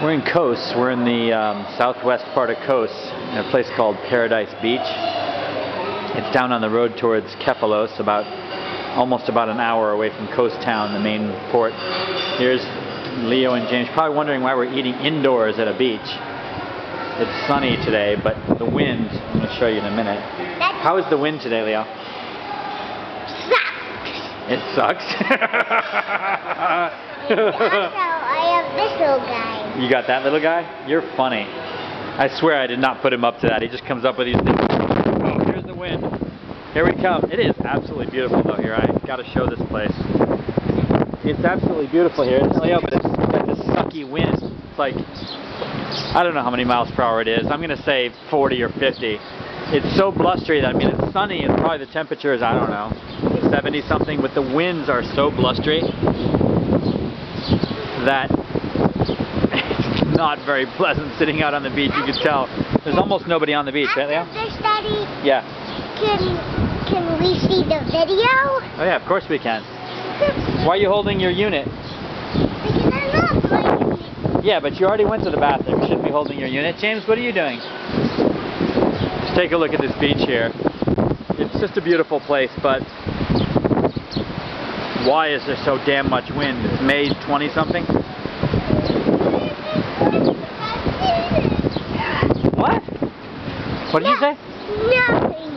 We're in Kos. We're in the um, southwest part of Kos, in a place called Paradise Beach. It's down on the road towards Kefalos, about almost about an hour away from Kos town, the main port. Here's Leo and James, probably wondering why we're eating indoors at a beach. It's sunny today, but the wind, I'm going to show you in a minute. How is the wind today, Leo? Sucks. It sucks. I have this little guy. You got that little guy? You're funny. I swear I did not put him up to that. He just comes up with these things. Oh, here's the wind. Here we come. It is absolutely beautiful though here. I gotta show this place. It's absolutely beautiful here. It's Leo, but it's got this sucky wind. It's like, I don't know how many miles per hour it is. I'm gonna say 40 or 50. It's so blustery that, I mean, it's sunny and probably the temperature is, I don't know, 70 something, but the winds are so blustery that not very pleasant sitting out on the beach. You can tell. There's almost nobody on the beach, right, Leo? Daddy, Yeah. can, can we see the video? Oh yeah, of course we can. Why are you holding your unit? Because I'm not playing. Yeah, but you already went to the bathroom. You shouldn't be holding your unit. James, what are you doing? Just take a look at this beach here. It's just a beautiful place, but why is there so damn much wind? It's May 20 something. What? Did you say? Nothing.